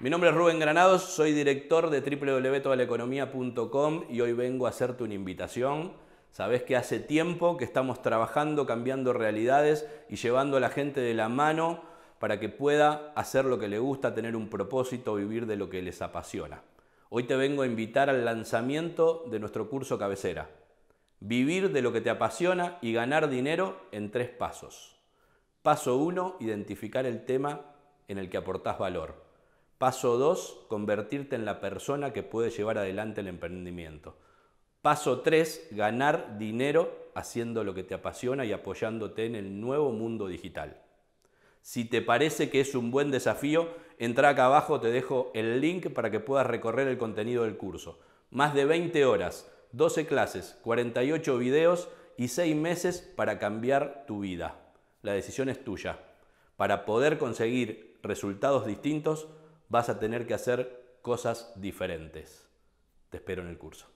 Mi nombre es Rubén Granados, soy director de www.todaleconomía.com y hoy vengo a hacerte una invitación. Sabes que hace tiempo que estamos trabajando, cambiando realidades y llevando a la gente de la mano para que pueda hacer lo que le gusta, tener un propósito, vivir de lo que les apasiona. Hoy te vengo a invitar al lanzamiento de nuestro curso cabecera. Vivir de lo que te apasiona y ganar dinero en tres pasos. Paso 1, identificar el tema en el que aportás valor. Paso 2, convertirte en la persona que puede llevar adelante el emprendimiento. Paso 3, ganar dinero haciendo lo que te apasiona y apoyándote en el nuevo mundo digital. Si te parece que es un buen desafío, entra acá abajo, te dejo el link para que puedas recorrer el contenido del curso. Más de 20 horas, 12 clases, 48 videos y 6 meses para cambiar tu vida. La decisión es tuya. Para poder conseguir resultados distintos, vas a tener que hacer cosas diferentes. Te espero en el curso.